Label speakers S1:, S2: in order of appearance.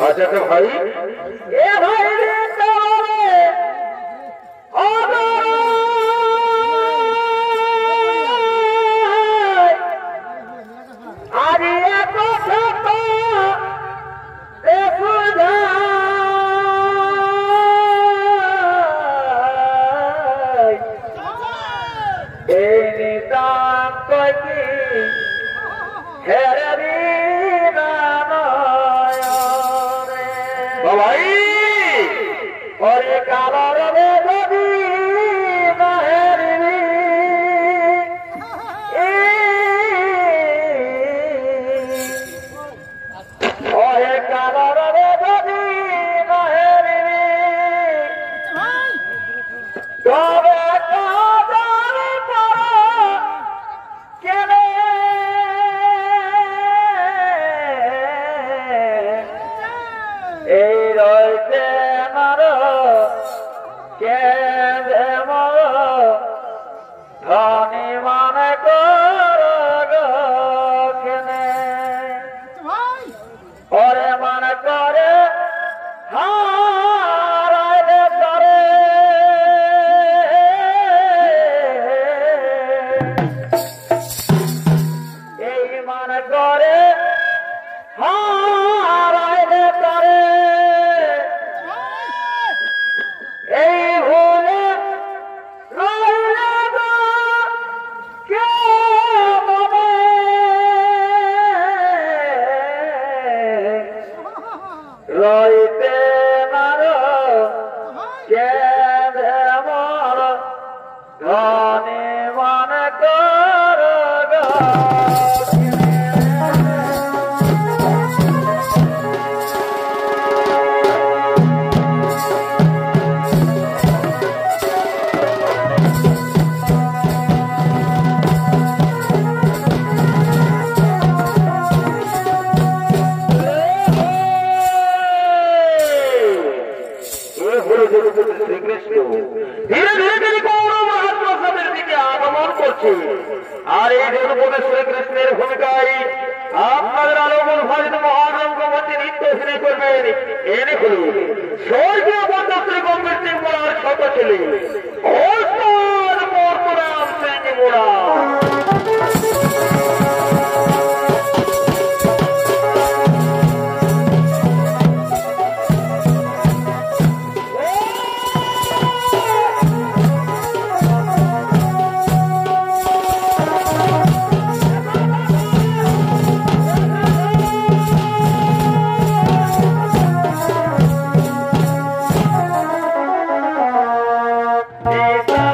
S1: আচ্ছা তো ভাই।
S2: এ ভাই রে তোরে এই কই হেরি ka করে হারাইলে করে এই ভুলে রইলে কে মনে
S1: শ্রীকৃষ্ণের ভূমিকায় আপনাদের আলোকন ভারিত মহানঙ্গমতি নৃত্য শুনে করবেন। এনে খুলুন। স্বর্গীয় পদ্মশ্রী গম্ভীর সিং বলার শত ছেলে
S2: Yes,